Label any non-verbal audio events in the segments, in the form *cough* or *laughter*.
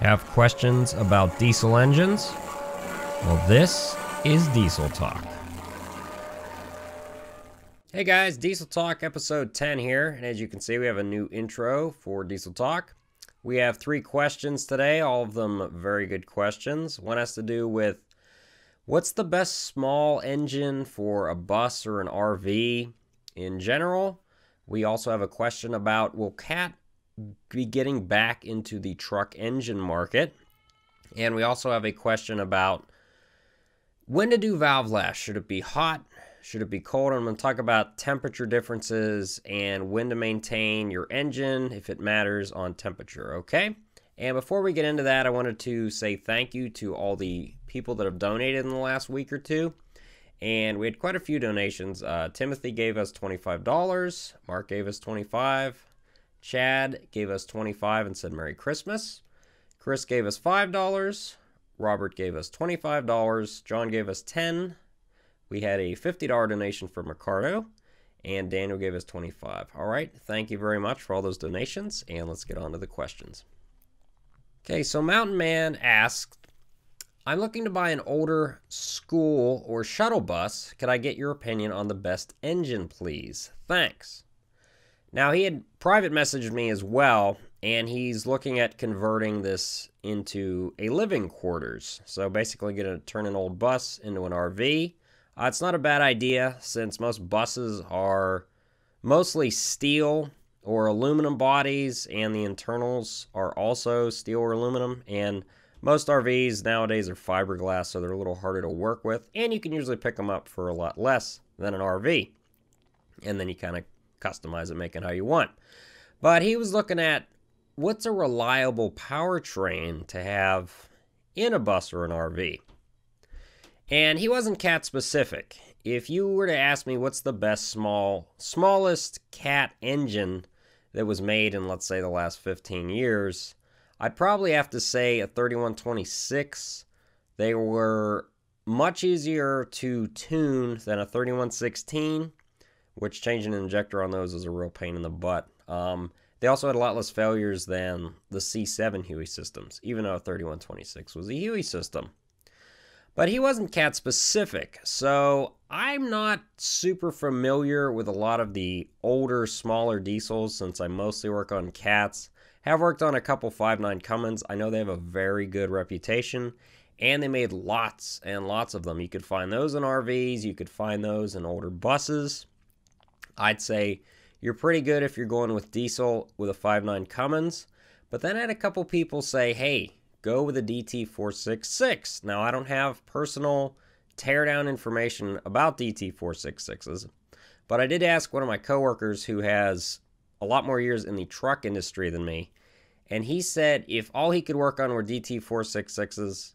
Have questions about diesel engines? Well, this is Diesel Talk. Hey guys, Diesel Talk episode 10 here. And as you can see, we have a new intro for Diesel Talk. We have three questions today, all of them very good questions. One has to do with what's the best small engine for a bus or an RV in general? We also have a question about will CAT be getting back into the truck engine market? And we also have a question about when to do valve lash. Should it be hot? Should it be cold? I'm going to talk about temperature differences and when to maintain your engine if it matters on temperature, okay? And before we get into that, I wanted to say thank you to all the people that have donated in the last week or two. And we had quite a few donations. Uh, Timothy gave us $25. Mark gave us 25 Chad gave us 25 and said Merry Christmas. Chris gave us $5. Robert gave us $25. John gave us 10. We had a $50 donation from Ricardo and Daniel gave us 25. All right, thank you very much for all those donations and let's get on to the questions. Okay, so Mountain Man asked, I'm looking to buy an older school or shuttle bus. Could I get your opinion on the best engine, please? Thanks. Now, he had private messaged me as well, and he's looking at converting this into a living quarters. So basically, going to turn an old bus into an RV. Uh, it's not a bad idea since most buses are mostly steel or aluminum bodies, and the internals are also steel or aluminum. And most RVs nowadays are fiberglass, so they're a little harder to work with, and you can usually pick them up for a lot less than an RV. And then you kind of customize it, make it how you want. But he was looking at what's a reliable powertrain to have in a bus or an RV. And he wasn't cat specific. If you were to ask me what's the best small, smallest cat engine that was made in, let's say, the last 15 years, I'd probably have to say a 3126. They were much easier to tune than a 3116 which changing an injector on those is a real pain in the butt. Um, they also had a lot less failures than the C7 HEUI systems, even though 3126 was a HEUI system. But he wasn't cat specific, so I'm not super familiar with a lot of the older, smaller diesels since I mostly work on cats. Have worked on a couple 5.9 Cummins. I know they have a very good reputation, and they made lots and lots of them. You could find those in RVs, you could find those in older buses. I'd say you're pretty good if you're going with diesel with a 5.9 Cummins. But then I had a couple people say, hey, go with a DT466. Now, I don't have personal teardown information about DT466s, but I did ask one of my coworkers who has a lot more years in the truck industry than me, and he said if all he could work on were DT466s,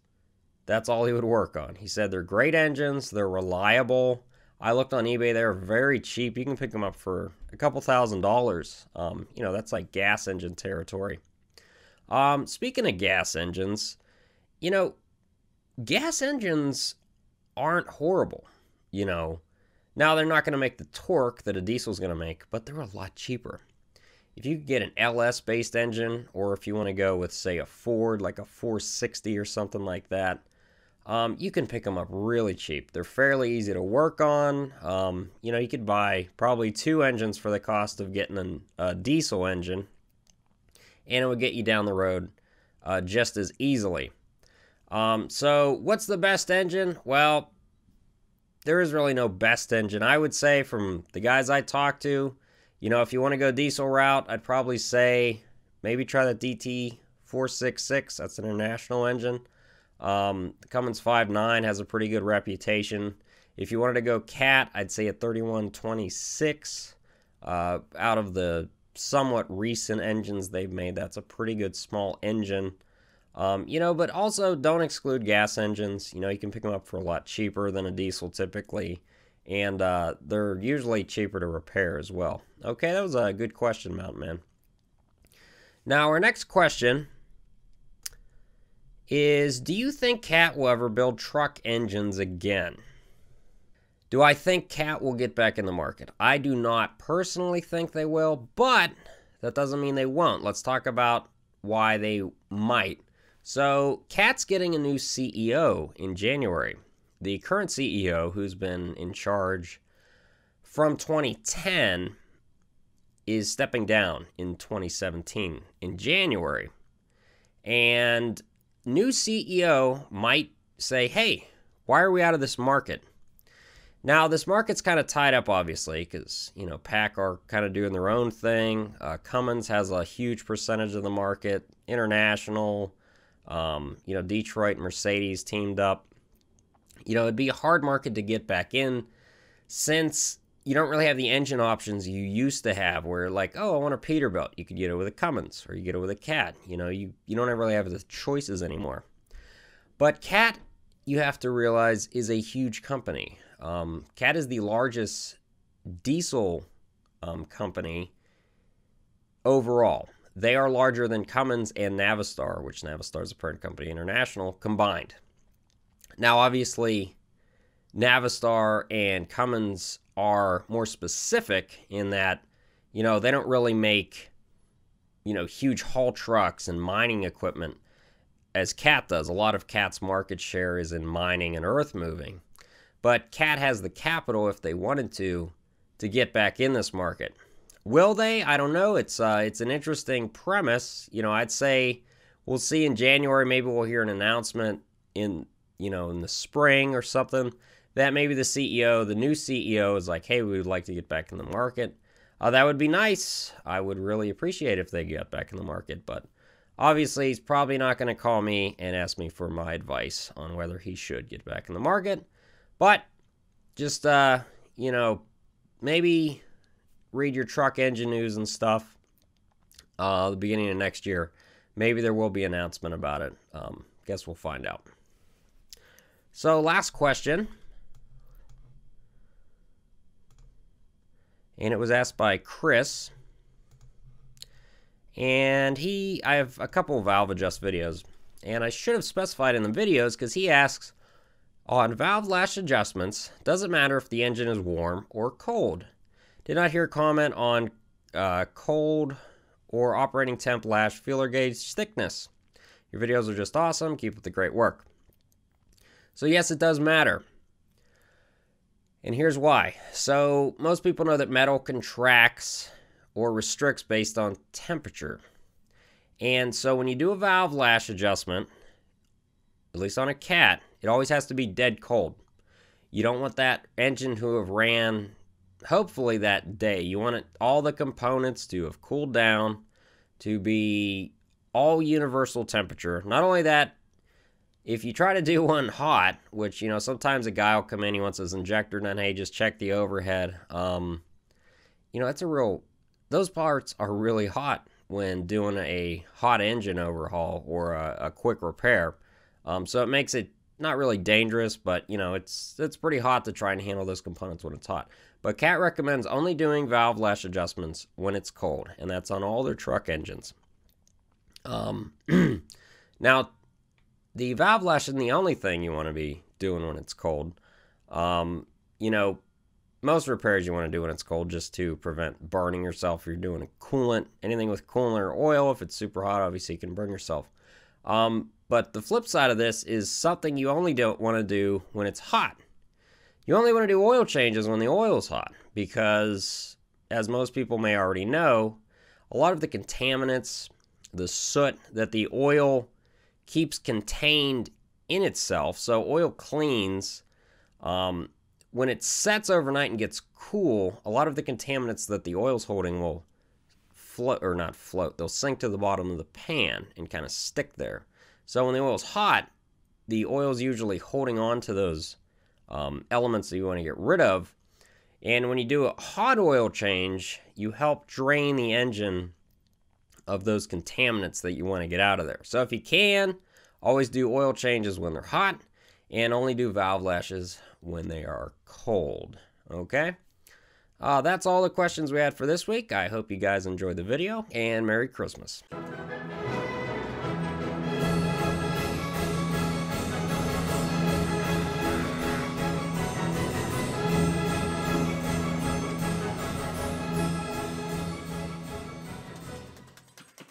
that's all he would work on. He said they're great engines, they're reliable, I looked on eBay; they're very cheap. You can pick them up for a couple thousand dollars. Um, you know, that's like gas engine territory. Um, speaking of gas engines, you know, gas engines aren't horrible. You know, now they're not going to make the torque that a diesel is going to make, but they're a lot cheaper. If you get an LS based engine, or if you want to go with, say, a Ford, like a 460 or something like that, um, you can pick them up really cheap. They're fairly easy to work on. Um, you know, you could buy probably two engines for the cost of getting an, a diesel engine, and it would get you down the road uh, just as easily. Um, so, what's the best engine? Well, there is really no best engine. I would say from the guys I talk to, you know, if you want to go diesel route, I'd probably say maybe try the DT 466. That's an international engine. Um, Cummins 5.9 has a pretty good reputation. If you wanted to go cat, I'd say a 3126. Uh, out of the somewhat recent engines they've made, that's a pretty good small engine. Um, you know, but also don't exclude gas engines. You know, you can pick them up for a lot cheaper than a diesel typically, and uh, they're usually cheaper to repair as well. Okay, that was a good question, Mountain Man. Now, our next question is do you think Cat will ever build truck engines again? Do I think Cat will get back in the market? I do not personally think they will, but that doesn't mean they won't. Let's talk about why they might. So, Cat's getting a new CEO in January. The current CEO, who's been in charge from 2010, is stepping down in 2017 in January. And new CEO might say, hey, why are we out of this market? Now, this market's kind of tied up, obviously, because, you know, PACCAR kind of doing their own thing. Uh, Cummins has a huge percentage of the market. International, um, you know, Detroit, Mercedes teamed up. You know, it'd be a hard market to get back in since you don't really have the engine options you used to have where like oh i want a peterbilt you could get it with a cummins or you get it with a cat you know you, you don't really have the choices anymore. But cat you have to realize is a huge company. Um, cat is the largest diesel um, company overall. They are larger than cummins and navistar which navistar is a parent company international combined. Now obviously navistar and cummins are more specific in that, you know, they don't really make, you know, huge haul trucks and mining equipment as CAT does. A lot of CAT's market share is in mining and earth moving. But CAT has the capital if they wanted to to get back in this market. Will they? I don't know. It's uh, it's an interesting premise. You know, I'd say we'll see in January. Maybe we'll hear an announcement in you know in the spring or something that maybe the CEO, the new CEO, is like, hey, we would like to get back in the market. Uh, that would be nice. I would really appreciate if they get back in the market, but obviously he's probably not going to call me and ask me for my advice on whether he should get back in the market. But just uh, you know, maybe read your truck engine news and stuff. Uh, the beginning of next year, maybe there will be an announcement about it. Um, guess we'll find out. So, last question. And it was asked by Chris. And he, I have a couple valve adjust videos, and I should have specified in the videos because he asks on valve lash adjustments, does it matter if the engine is warm or cold? Did not hear a comment on uh, cold or operating temp lash feeler gauge thickness. Your videos are just awesome. Keep up the great work. So, yes, it does matter. And here's why. So, most people know that metal contracts or restricts based on temperature. And so, when you do a valve lash adjustment, at least on a cat, it always has to be dead cold. You don't want that engine to have ran, hopefully, that day. You want it, all the components to have cooled down, to be all universal temperature. Not only that, if you try to do one hot, which you know sometimes a guy will come in, he wants his injector done. Hey, just check the overhead. Um, you know, that's a real. Those parts are really hot when doing a hot engine overhaul or a, a quick repair. Um, so it makes it not really dangerous, but you know it's it's pretty hot to try and handle those components when it's hot. But Cat recommends only doing valve lash adjustments when it's cold, and that's on all their truck engines. Um, *clears throat* now the valve lash isn't the only thing you want to be doing when it's cold. Um, you know, most repairs you want to do when it's cold just to prevent burning yourself. If you're doing a coolant, anything with coolant or oil, if it's super hot, obviously you can burn yourself. Um, but the flip side of this is something you only don't want to do when it's hot. You only want to do oil changes when the oil's hot because, as most people may already know, a lot of the contaminants, the soot that the oil keeps contained in itself. So oil cleans. Um, when it sets overnight and gets cool, a lot of the contaminants that the oil's holding will float, or not float, they'll sink to the bottom of the pan and kind of stick there. So when the oil's hot, the oil's usually holding on to those um, elements that you want to get rid of. And when you do a hot oil change, you help drain the engine of those contaminants that you want to get out of there. So if you can, always do oil changes when they're hot and only do valve lashes when they are cold. Okay? Uh, that's all the questions we had for this week. I hope you guys enjoyed the video and Merry Christmas.